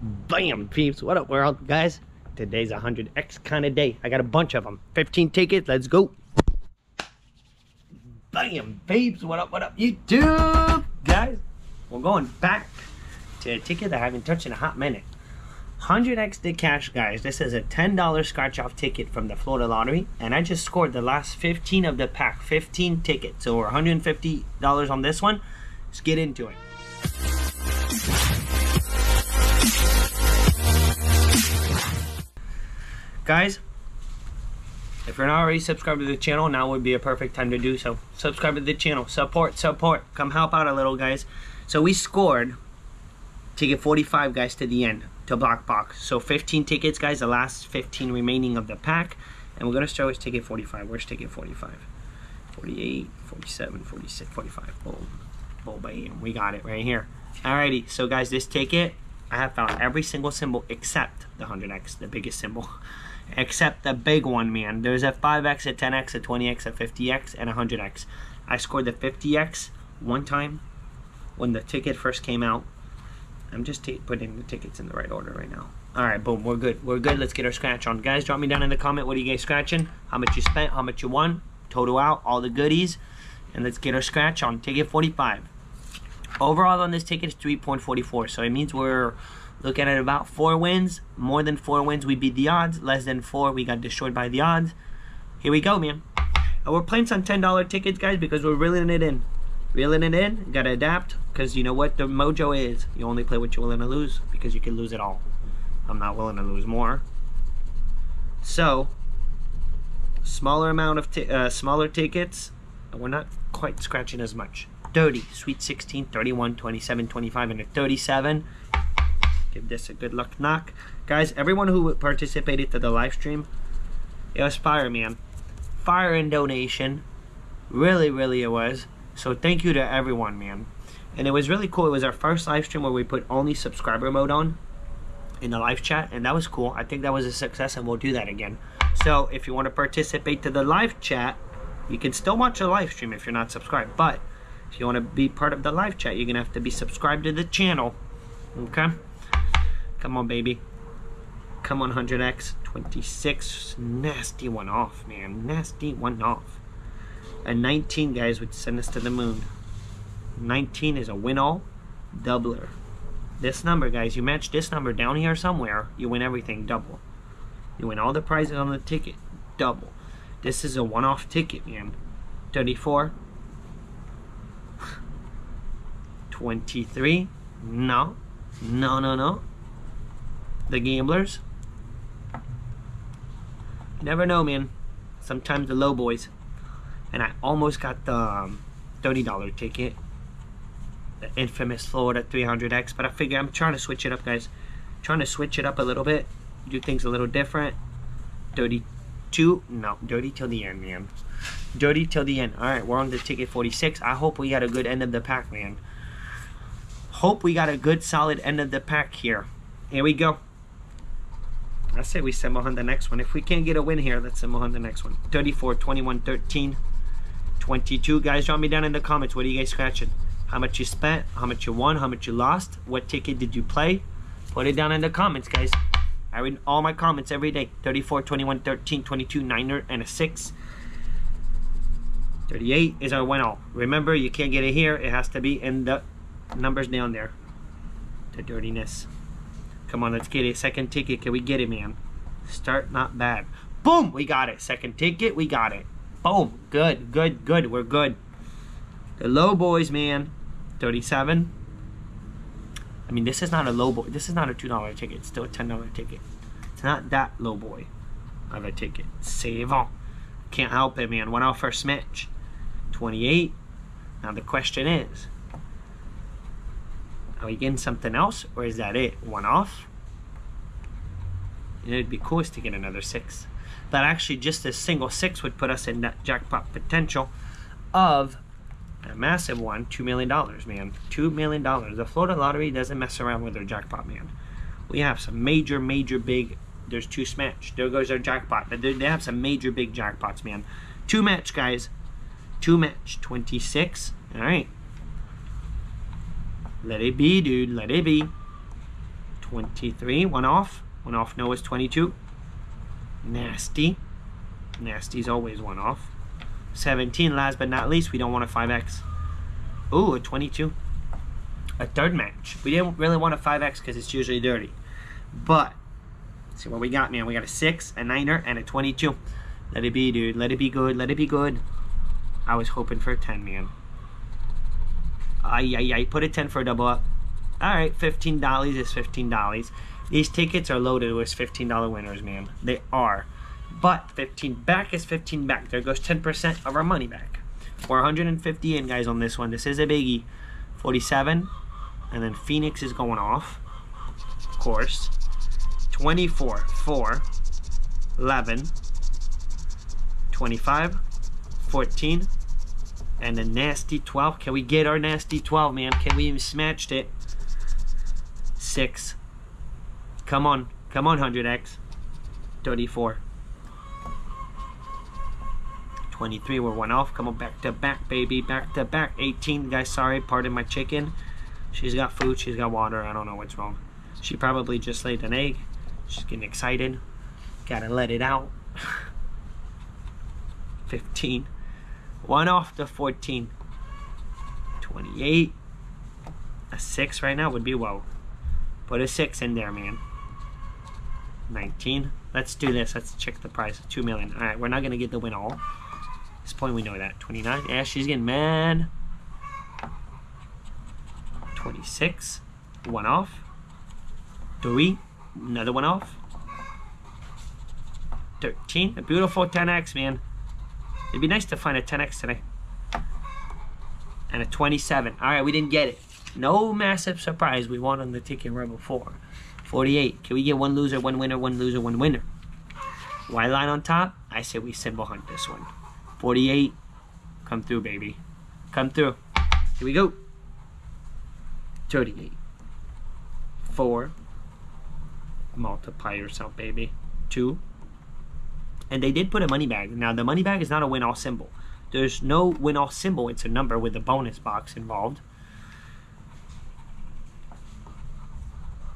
Bam, peeps. What up, world? Guys, today's a 100X kind of day. I got a bunch of them. 15 tickets. Let's go. Bam, peeps. What up, what up, YouTube? Guys, we're going back to a ticket that I haven't touched in a hot minute. 100X the cash, guys. This is a $10 scratch off ticket from the Florida Lottery. And I just scored the last 15 of the pack. 15 tickets. So we're $150 on this one. Let's get into it. Guys, if you're not already subscribed to the channel, now would be a perfect time to do so. Subscribe to the channel. Support, support. Come help out a little, guys. So we scored ticket 45, guys, to the end, to block Box. So 15 tickets, guys, the last 15 remaining of the pack. And we're going to start with ticket 45. Where's ticket 45? 48, 47, 46, 45. Boom. Boom, bam. We got it right here. Alrighty, so guys, this ticket, I have found every single symbol except the 100X, the biggest symbol. except the big one, man. There's a 5X, a 10X, a 20X, a 50X, and a 100X. I scored the 50X one time when the ticket first came out. I'm just putting the tickets in the right order right now. All right, boom, we're good. We're good. Let's get our scratch on. Guys, drop me down in the comment what are you guys scratching, how much you spent, how much you won, total out, all the goodies, and let's get our scratch on. Ticket 45. Overall on this ticket is 3.44, so it means we're looking at it about four wins. More than four wins, we beat the odds. Less than four, we got destroyed by the odds. Here we go, man. And we're playing some $10 tickets, guys, because we're reeling it in. Reeling it in, gotta adapt, because you know what the mojo is. You only play what you're willing to lose, because you can lose it all. I'm not willing to lose more. So, smaller amount of uh, smaller tickets, we're not quite scratching as much. 30, Sweet 16, 31, 27, 25, and a 37. Give this a good luck knock. Guys, everyone who participated to the live stream, it was fire, man. Fire and donation. Really, really it was. So thank you to everyone, man. And it was really cool. It was our first live stream where we put only subscriber mode on in the live chat, and that was cool. I think that was a success, and we'll do that again. So if you want to participate to the live chat, you can still watch the live stream if you're not subscribed. But if you want to be part of the live chat, you're going to have to be subscribed to the channel. Okay? Come on, baby. Come on, 100x. 26. Nasty one off, man. Nasty one off. A 19, guys, would send us to the moon. 19 is a win-all doubler. This number, guys, you match this number down here somewhere, you win everything double. You win all the prizes on the ticket, double. This is a one-off ticket, man. 34. 23. No. No, no, no. The gamblers. Never know, man. Sometimes the low boys. And I almost got the um, $30 ticket. The infamous Florida 300X. But I figure I'm trying to switch it up, guys. Trying to switch it up a little bit. Do things a little different. 32. No, dirty till the end, man. Dirty till the end. Alright, we're on the ticket 46. I hope we got a good end of the pack, man. Hope we got a good solid end of the pack here. Here we go. I say we send on the next one. If we can't get a win here, let's send on the next one. 34, 21, 13, 22. Guys, drop me down in the comments. What are you guys scratching? How much you spent? How much you won? How much you lost? What ticket did you play? Put it down in the comments, guys. I read all my comments every day. 34, 21, 13, 22, 9, and a 6. 38 is our win all. Remember, you can't get it here. It has to be in the numbers down there. The dirtiness. Come on, let's get a Second ticket. Can we get it, man? Start not bad. Boom! We got it. Second ticket. We got it. Boom. Good, good, good. We're good. The low boys, man. 37. I mean, this is not a low boy. This is not a $2 ticket. It's still a $10 ticket. It's not that low boy of a ticket. Save on. Can't help it, man. One off for Smitch. 28. Now the question is, are we getting something else, or is that it? One off? And it'd be cool to get another six. But actually, just a single six would put us in that jackpot potential of a massive one, $2 million, man. $2 million. The Florida Lottery doesn't mess around with their jackpot, man. We have some major, major big. There's two smash. There goes our jackpot. They have some major big jackpots, man. Two match, guys. Two match. 26. All right. Let it be, dude. Let it be. 23, one off. One off, no is 22. Nasty. Nasty's always one off. 17, last but not least, we don't want a 5X. Ooh, a 22. A third match. We didn't really want a 5X because it's usually dirty. But, see what we got, man. We got a 6, a 9er, and a 22. Let it be, dude. Let it be good. Let it be good. I was hoping for a 10, man. Ay, ay, ay. Put a 10 for a double up. Alright, $15 is $15. These tickets are loaded with $15 winners, man. They are. But 15 back is 15 back. There goes 10% of our money back. 450 in, guys, on this one. This is a biggie. 47. And then Phoenix is going off. Of course. 24. 4. 11. 25. 14. And a nasty 12. Can we get our nasty 12, man? Can we even smashed it? 6. Come on. Come on, 100x. 34. 23, we're one off. Come on, back to back, baby. Back to back. 18, guys, sorry. Pardon my chicken. She's got food. She's got water. I don't know what's wrong. She probably just laid an egg. She's getting excited. Gotta let it out. 15. One off the 14. 28. A 6 right now would be whoa. Put a 6 in there, man. 19. Let's do this. Let's check the price. 2 million. Alright, we're not going to get the win all At this point we know that. 29. Yeah, she's getting mad. 26. One off. Three. Another one off. 13. A beautiful 10x, man. It'd be nice to find a 10x today. And a 27. Alright, we didn't get it. No massive surprise. We won on the ticket right before. 48. Can we get one loser, one winner, one loser, one winner? White line on top? I say we symbol hunt this one. 48. Come through, baby. Come through. Here we go. 38. 4. Multiply yourself, baby. 2. And they did put a money bag. Now, the money bag is not a win-all symbol. There's no win-all symbol. It's a number with a bonus box involved.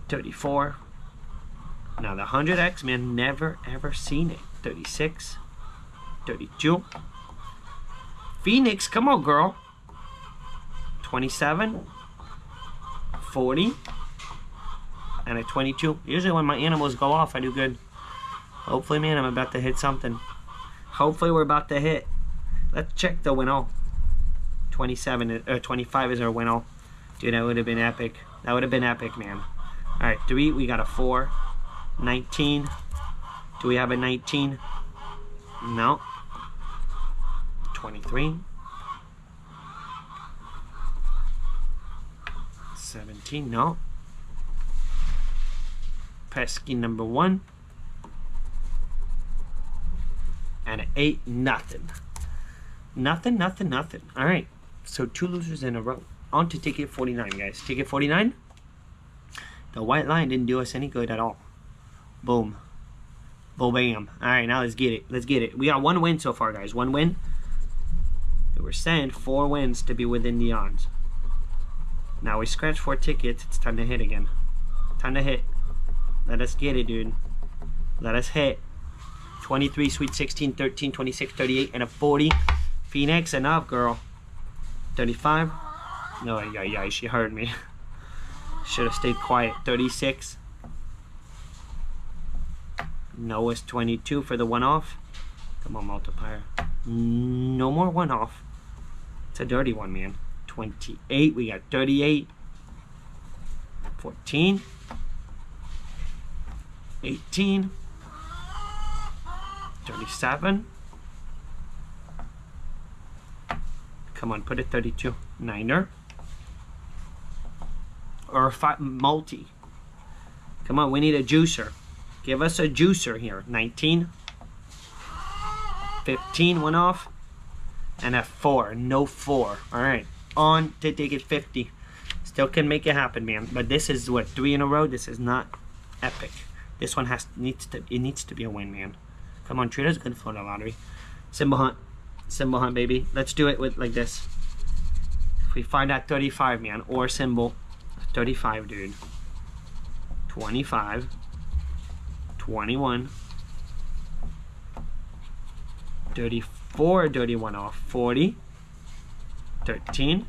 34. Now, the 100X, man, never, ever seen it. 36. 32. Phoenix, come on, girl. 27, 40, and a 22. Usually when my animals go off, I do good. Hopefully, man, I'm about to hit something. Hopefully, we're about to hit. Let's check the win all. 27, or uh, 25 is our win all. Dude, that would have been epic. That would have been epic, man. All right, three, we got a four. 19. Do we have a 19? No. 23. 17, no. Pesky number one. And an eight, nothing. Nothing, nothing, nothing. All right. So two losers in a row. On to ticket 49, guys. Ticket 49. The white line didn't do us any good at all. Boom. Boom, bam. All right, now let's get it. Let's get it. We got one win so far, guys. One win. We were sent four wins to be within the odds. Now we scratch four tickets. It's time to hit again. Time to hit. Let us get it, dude. Let us hit. 23, Sweet 16, 13, 26, 38, and a 40. Phoenix, enough, girl. 35. No, yeah, yeah, she heard me. Should have stayed quiet. 36. Noah's 22 for the one off. Come on, multiplier. No more one off. It's a dirty one, man. 28. We got 38. 14. 18. 37. Come on, put it 32. Niner. Or a five, multi. Come on, we need a juicer. Give us a juicer here. 19. 15 went off. And a 4. No 4. Alright. On to take it 50. Still can make it happen, man. But this is what three in a row. This is not epic. This one has needs to it needs to be a win, man. Come on, treat us good for the lottery. Symbol hunt. Symbol hunt, baby. Let's do it with like this. If we find that 35, man, or symbol 35, dude. 25, 21, 34, dirty one off, 40, 13.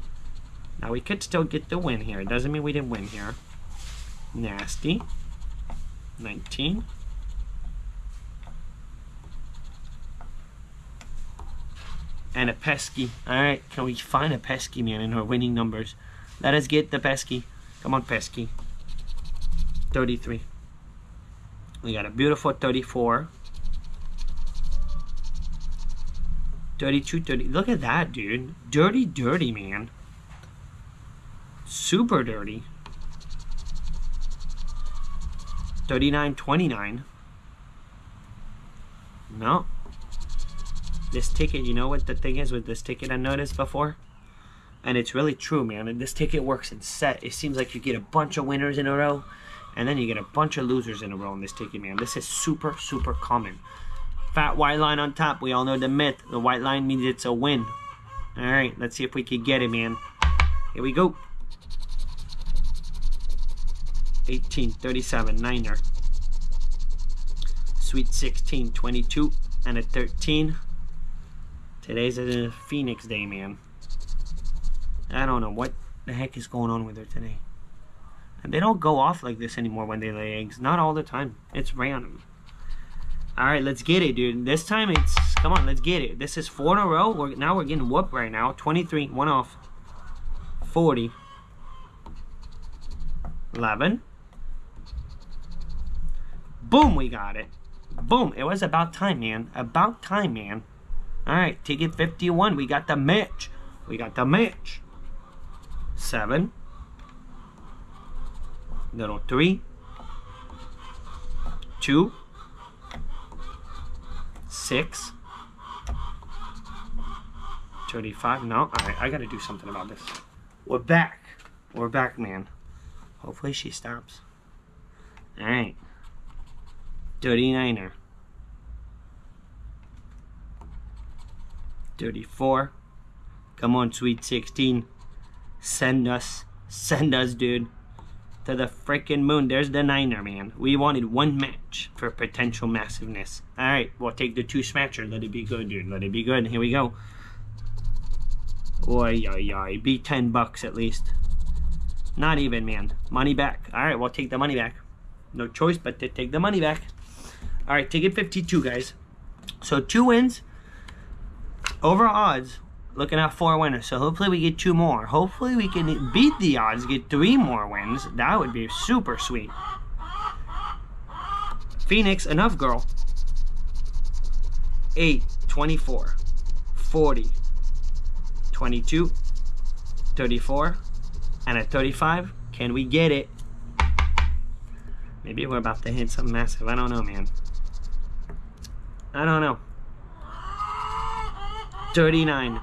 Now we could still get the win here. It doesn't mean we didn't win here. Nasty, 19. And a pesky. Alright, can we find a pesky man in our winning numbers? Let us get the pesky. Come on, pesky. 33. We got a beautiful 34. 32, 30. Look at that, dude. Dirty, dirty, man. Super dirty. 39, 29. No. This ticket, you know what the thing is with this ticket I noticed before? And it's really true, man. And this ticket works in set. It seems like you get a bunch of winners in a row, and then you get a bunch of losers in a row in this ticket, man. This is super, super common. Fat white line on top. We all know the myth. The white line means it's a win. All right, let's see if we can get it, man. Here we go. 18, 37, niner. Sweet 16, 22, and a 13. Today's a Phoenix day, man. I don't know what the heck is going on with her today. And they don't go off like this anymore when they lay eggs. Not all the time. It's random. All right, let's get it, dude. This time it's come on, let's get it. This is four in a row. We're now we're getting whooped right now. 23, one off. 40. 11. Boom, we got it. Boom. It was about time, man. About time, man. All right, ticket 51. We got the match. We got the match. 7. Little 3. 2 six. 35. No, alright, I gotta do something about this. We're back. We're back, man. Hopefully she stops. Alright. 39er. 34. Come on, sweet 16. Send us. Send us, dude to the freaking moon. There's the niner, man. We wanted one match for potential massiveness. Alright, we'll take the two smasher. Let it be good, dude. Let it be good. Here we go. Oi, oi, oi. Be 10 bucks at least. Not even, man. Money back. Alright, we'll take the money back. No choice but to take the money back. Alright, ticket 52, guys. So two wins. Over odds, looking at four winners. So hopefully we get two more. Hopefully we can beat the odds, get three more wins. That would be super sweet. Phoenix, enough girl. 8, 24, 40, 22, 34, and at 35. Can we get it? Maybe we're about to hit something massive. I don't know, man. I don't know. 39.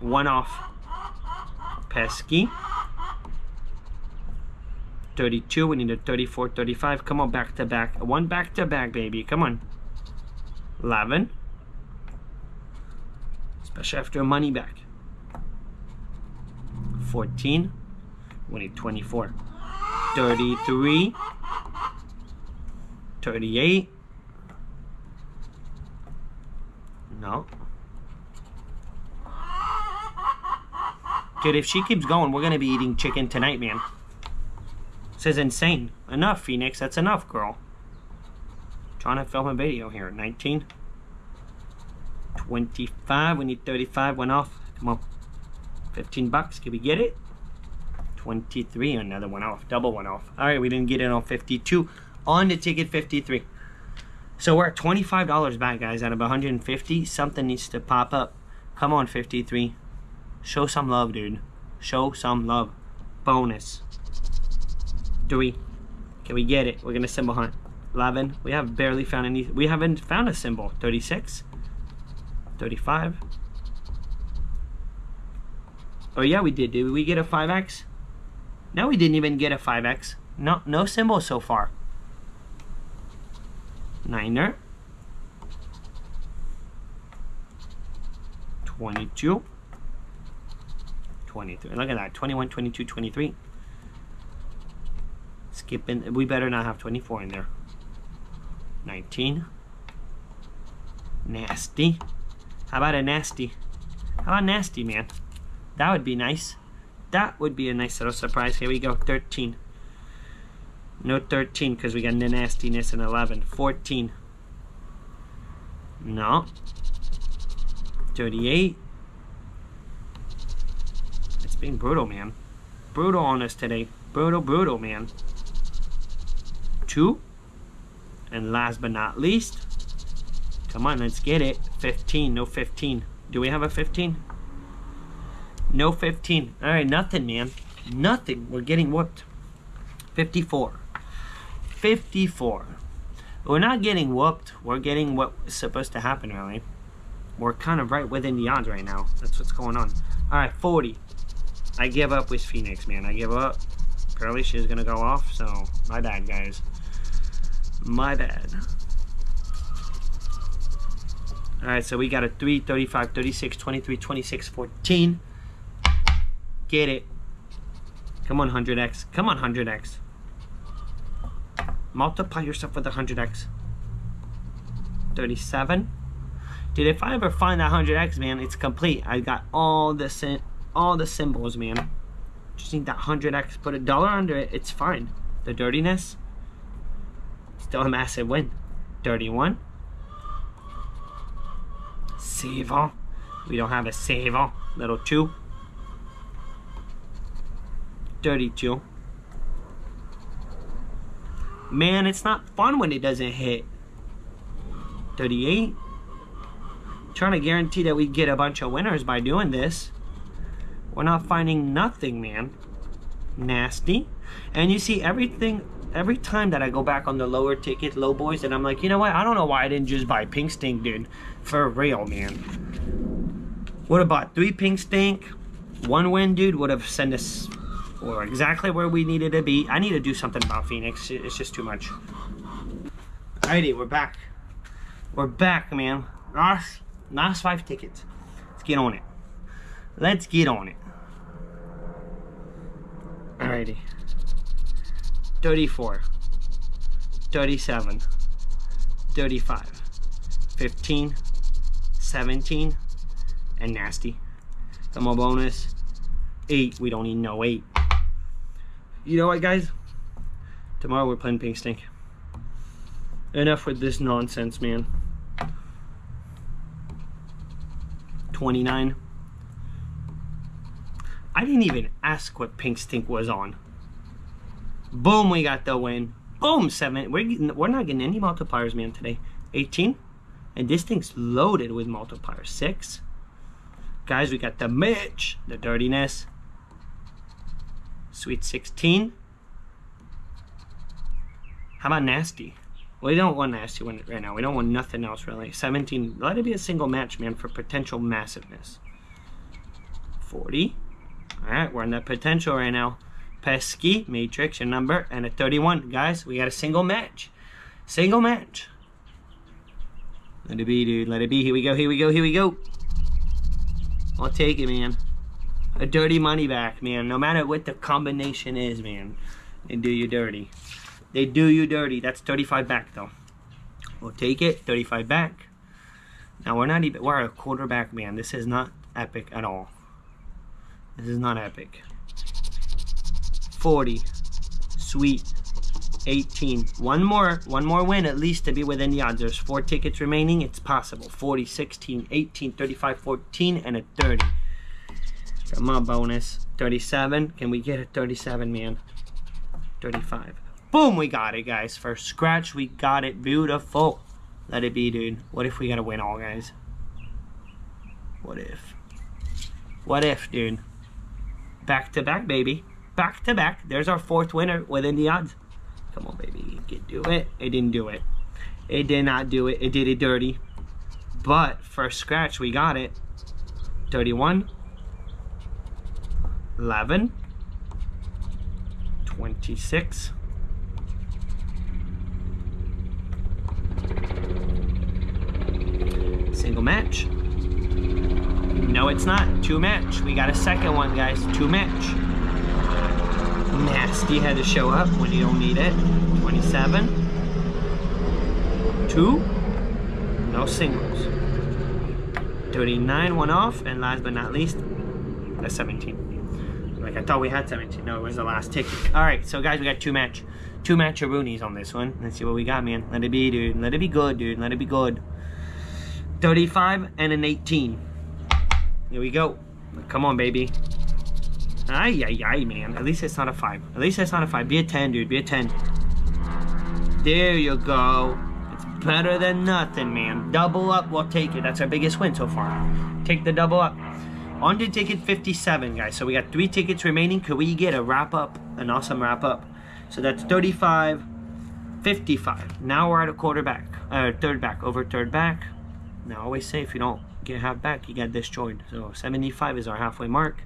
One off. Pesky. 32. We need a 34, 35. Come on, back to back. One back to back, baby. Come on. 11. Especially after money back. 14. We need 24. 33. 38. No. Dude, if she keeps going, we're gonna be eating chicken tonight, man. This is insane. Enough, Phoenix. That's enough, girl. trying to film a video here. 19. 25. We need 35. One off. Come on. 15 bucks. Can we get it? 23. Another one off. Double one off. Alright, we didn't get it on 52. On the ticket 53. So we're at $25 back, guys, out of 150. Something needs to pop up. Come on, 53. Show some love, dude. Show some love. Bonus. Three. Can we get it? We're gonna symbol hunt. 11. We have barely found any. We haven't found a symbol. 36. 35. Oh yeah, we did. Did we get a 5x? No, we didn't even get a 5x. No, no symbol so far. Niner. 22. 23. Look at that. 21, 22, 23. Skipping. We better not have 24 in there. 19. Nasty. How about a nasty? How about nasty, man? That would be nice. That would be a nice little surprise. Here we go. 13. No 13 because we got the nastiness in 11. 14. No. 38. It's being brutal, man. Brutal on us today. Brutal, brutal, man. Two. And last but not least, come on, let's get it. 15, no 15. Do we have a 15? No 15. All right, nothing, man. Nothing. We're getting whooped. 54. 54. We're not getting whooped. We're getting what's supposed to happen, really. We're kind of right within the odds right now. That's what's going on. All right, 40. I give up with Phoenix, man. I give up. Apparently she's going to go off, so my bad, guys. My bad. All right, so we got a 3, 35, 36, 23, 26, 14. Get it. Come on, 100x. Come on, 100x. Multiply yourself with 100x. 37. Dude, if I ever find that 100x, man, it's complete. I got all the all the symbols, man. Just need that 100x. Put a dollar under it. It's fine. The dirtiness. Still a massive win. 31. Save all. We don't have a save all. Little 2. 32. Man, it's not fun when it doesn't hit. 38. Trying to guarantee that we get a bunch of winners by doing this. We're not finding nothing, man. Nasty. And you see everything, every time that I go back on the lower ticket, low boys, and I'm like, you know what? I don't know why I didn't just buy Pink Stink, dude. For real, man. What about three Pink Stink? One win, dude, would have sent us or exactly where we needed to be. I need to do something about Phoenix. It's just too much. Alrighty, we're back. We're back, man. Last, last five tickets. Let's get on it. Let's get on it. Alrighty. 34. 37. 35. 15. 17. And nasty. Come on, bonus. 8. We don't need no 8 you know what, guys? Tomorrow we're playing Pink Stink. Enough with this nonsense, man. 29. I didn't even ask what Pink Stink was on. Boom, we got the win. Boom, 7. We're, getting, we're not getting any multipliers, man, today. 18. And this thing's loaded with multipliers. 6. Guys, we got the Mitch, the dirtiness, Sweet 16. How about nasty? We don't want nasty right now. We don't want nothing else really. 17. Let it be a single match, man, for potential massiveness. 40. Alright, we're in that potential right now. Pesky, matrix, your number, and a 31. Guys, we got a single match. Single match. Let it be, dude. Let it be. Here we go, here we go, here we go. I'll take it, man a dirty money back, man. No matter what the combination is, man. They do you dirty. They do you dirty. That's 35 back, though. We'll take it. 35 back. Now, we're not even... We're a quarterback, man. This is not epic at all. This is not epic. 40. Sweet. 18. One more, one more win at least to be within the odds. There's four tickets remaining. It's possible. 40, 16, 18, 35, 14, and a 30. Come on, bonus. 37. Can we get a 37, man? 35. Boom, we got it, guys. First scratch, we got it. Beautiful. Let it be, dude. What if we gotta win all, guys? What if? What if, dude? Back to back, baby. Back to back. There's our fourth winner within the odds. Come on, baby. Get do it. It didn't do it. It did not do it. It did it dirty. But first scratch, we got it. 31. 11, 26, single match. No, it's not. Two match. We got a second one, guys. Two match. Nasty had to show up when you don't need it. 27. Two. No singles. 39 one off. And last but not least, the 17. Like I thought we had 17. No, it was the last ticket. Alright, so guys, we got two match. Two match Roonies on this one. Let's see what we got, man. Let it be, dude. Let it be good, dude. Let it be good. 35 and an 18. Here we go. Come on, baby. Ay, ay, ay, man. At least it's not a 5. At least it's not a 5. Be a 10, dude. Be a 10. There you go. It's better than nothing, man. Double up, we'll take it. That's our biggest win so far. Take the double up. On to ticket 57, guys. So we got three tickets remaining. Could we get a wrap up? An awesome wrap up. So that's 35, 55. Now we're at a quarterback. Uh, third back. Over third back. Now, always say if you don't get have back, you get destroyed. So 75 is our halfway mark.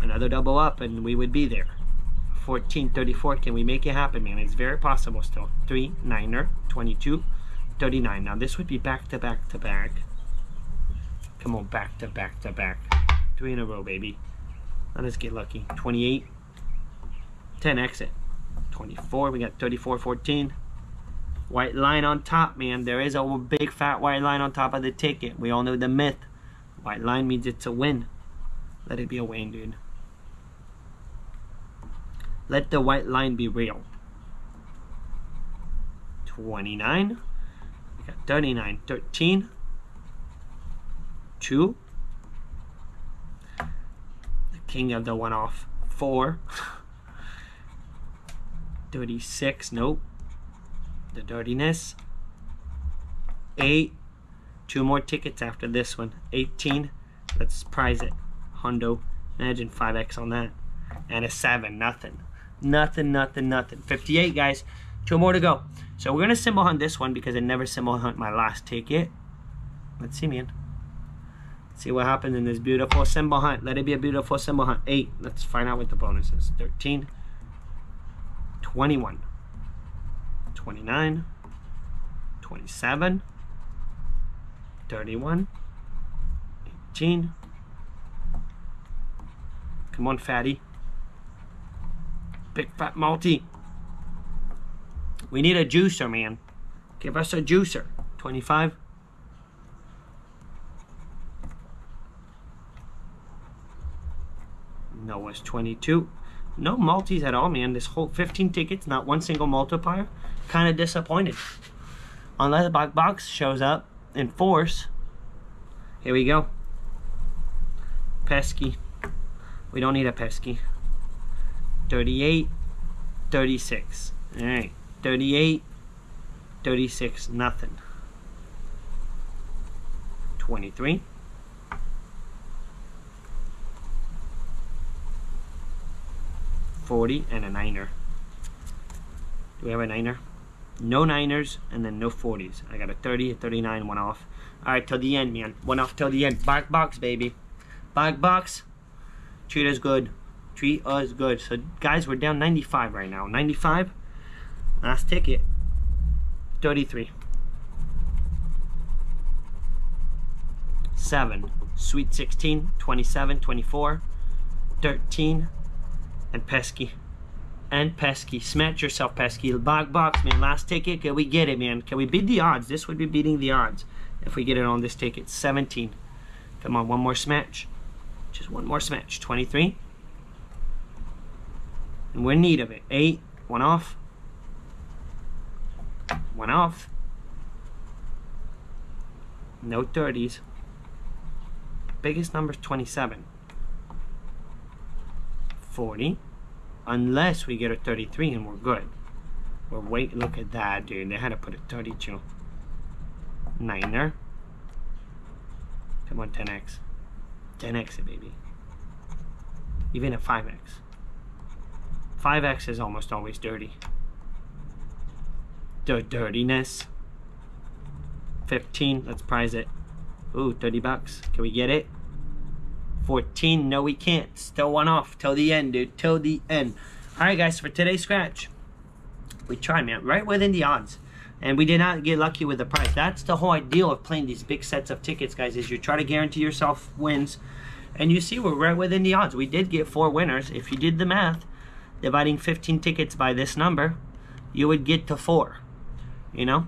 Another double up, and we would be there. 14, 34. Can we make it happen, man? It's very possible still. 3, 9er, 22, 39. Now, this would be back to back to back. Come on, back to back to back. Three in a row, baby. Let us get lucky. 28, 10 exit. 24, we got 34, 14. White line on top, man. There is a big fat white line on top of the ticket. We all know the myth. White line means it's a win. Let it be a win, dude. Let the white line be real. 29. We got 39. 13. 2. The king of the one off. 4. 36. Nope the dirtiness. Eight. Two more tickets after this one. 18. Let's prize it. Hondo. Imagine 5x on that. And a 7. Nothing. Nothing, nothing, nothing. 58, guys. Two more to go. So we're going to symbol hunt this one because I never symbol hunt my last ticket. Let's see, man. Let's see what happens in this beautiful symbol hunt. Let it be a beautiful symbol hunt. 8. Let's find out what the bonus is. 13. 21. 29, 27, 31, 18. Come on, fatty. Big fat multi. We need a juicer, man. Give us a juicer. 25. No, it's 22. No multis at all, man. This whole 15 tickets, not one single multiplier. Kind of disappointed. Unless box shows up in force. Here we go. Pesky. We don't need a pesky. 38, 36. Alright. 38, 36, nothing. 23. 40 and a niner. Do we have a niner? No niners and then no 40s. I got a 30, a 39, one off. Alright, till the end, man. One off till the end. Back box, baby. Back box. Treat us good. Treat us good. So, guys, we're down 95 right now. 95. Last ticket. 33. 7. Sweet 16. 27. 24. 13 and pesky. And pesky. Smash yourself, pesky. Bog box, man. Last ticket. Can we get it, man? Can we beat the odds? This would be beating the odds if we get it on this ticket. 17. Come on, one more smash. Just one more smash. 23. And we're in need of it. 8. One off. One off. No 30s. Biggest number is 27. 40 unless we get a 33 and we're good. We're wait look at that dude. They had to put a 32 niner. Come on 10x 10x it baby. Even a 5x 5x is almost always dirty. The dirtiness. 15 let's prize it. Ooh 30 bucks. Can we get it 14. No, we can't. Still one off. Till the end, dude. Till the end. Alright, guys. For today's scratch, we tried, man. Right within the odds. And we did not get lucky with the price. That's the whole ideal of playing these big sets of tickets, guys, is you try to guarantee yourself wins. And you see we're right within the odds. We did get four winners. If you did the math, dividing 15 tickets by this number, you would get to four. You know?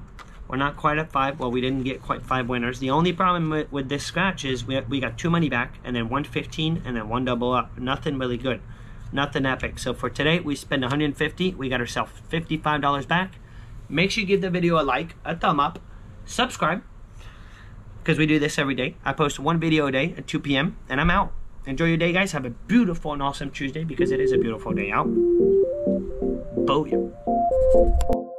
We're not quite at five. Well, we didn't get quite five winners. The only problem with, with this scratch is we, we got two money back and then 115 and then one double up. Nothing really good. Nothing epic. So for today, we spend 150. We got ourselves $55 back. Make sure you give the video a like, a thumb up, subscribe, because we do this every day. I post one video a day at 2 p.m. and I'm out. Enjoy your day, guys. Have a beautiful and awesome Tuesday because it is a beautiful day out. Booyah.